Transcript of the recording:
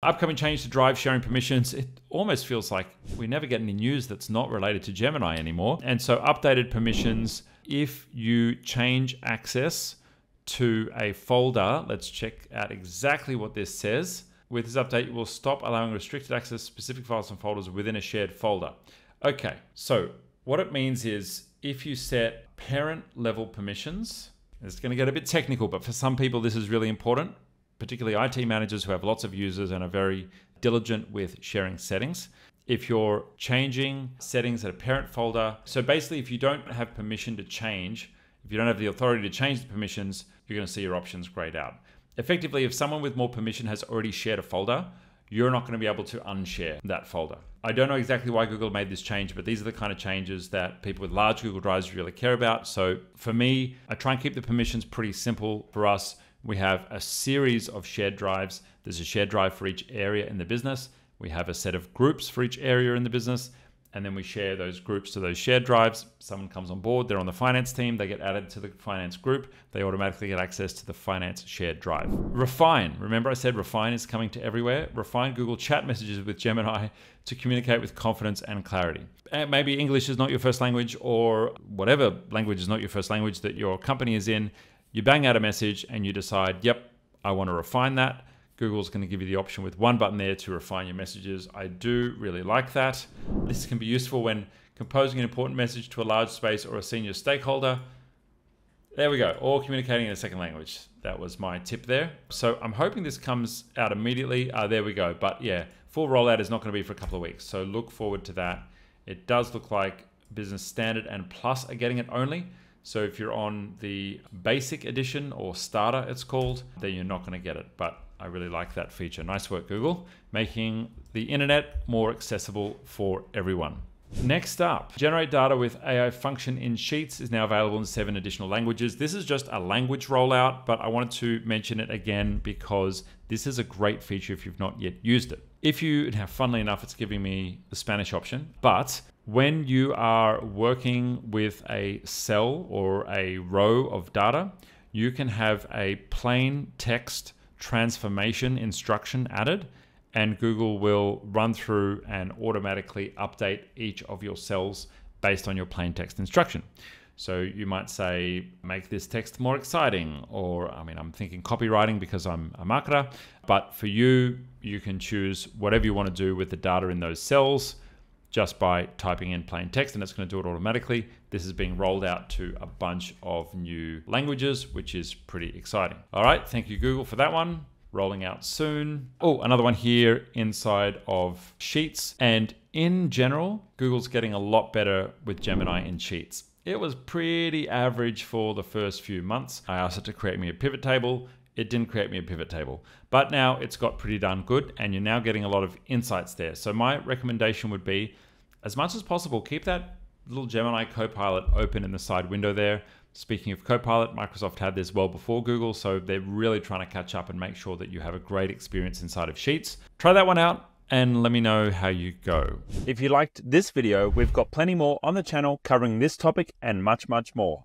Upcoming change to drive sharing permissions. It almost feels like we never get any news that's not related to Gemini anymore. And so, updated permissions. If you change access to a folder, let's check out exactly what this says. With this update, you will stop allowing restricted access to specific files and folders within a shared folder. Okay, so what it means is if you set parent level permissions, it's going to get a bit technical, but for some people, this is really important particularly IT managers who have lots of users and are very diligent with sharing settings. If you're changing settings at a parent folder, so basically, if you don't have permission to change, if you don't have the authority to change the permissions, you're going to see your options grayed out. Effectively, if someone with more permission has already shared a folder, you're not going to be able to unshare that folder. I don't know exactly why Google made this change, but these are the kind of changes that people with large Google Drives really care about. So for me, I try and keep the permissions pretty simple for us we have a series of shared drives. There's a shared drive for each area in the business. We have a set of groups for each area in the business. And then we share those groups to those shared drives. Someone comes on board, they're on the finance team, they get added to the finance group, they automatically get access to the finance shared drive. Refine. Remember, I said Refine is coming to everywhere? Refine Google chat messages with Gemini to communicate with confidence and clarity. And maybe English is not your first language, or whatever language is not your first language that your company is in you bang out a message and you decide, yep, I want to refine that. Google's going to give you the option with one button there to refine your messages. I do really like that. This can be useful when composing an important message to a large space or a senior stakeholder. There we go, or communicating in a second language. That was my tip there. So I'm hoping this comes out immediately. Uh, there we go. But yeah, full rollout is not going to be for a couple of weeks. So look forward to that. It does look like Business Standard and Plus are getting it only. So if you're on the basic edition or starter, it's called, then you're not going to get it. But I really like that feature. Nice work, Google, making the internet more accessible for everyone. Next up, generate data with AI function in Sheets is now available in seven additional languages. This is just a language rollout, but I wanted to mention it again because this is a great feature if you've not yet used it. If you, now funnily enough, it's giving me the Spanish option, but when you are working with a cell or a row of data, you can have a plain text transformation instruction added, and Google will run through and automatically update each of your cells based on your plain text instruction. So you might say, make this text more exciting, or I mean, I'm thinking copywriting because I'm a marketer, but for you, you can choose whatever you want to do with the data in those cells just by typing in plain text and it's going to do it automatically. This is being rolled out to a bunch of new languages, which is pretty exciting. All right, thank you, Google, for that one. Rolling out soon. Oh, another one here inside of Sheets. And in general, Google's getting a lot better with Gemini in Sheets. It was pretty average for the first few months. I asked it to create me a pivot table it didn't create me a pivot table. But now it's got pretty darn good, and you're now getting a lot of insights there. So my recommendation would be, as much as possible, keep that little Gemini Copilot open in the side window there. Speaking of Copilot, Microsoft had this well before Google, so they're really trying to catch up and make sure that you have a great experience inside of Sheets. Try that one out and let me know how you go. If you liked this video, we've got plenty more on the channel covering this topic and much, much more.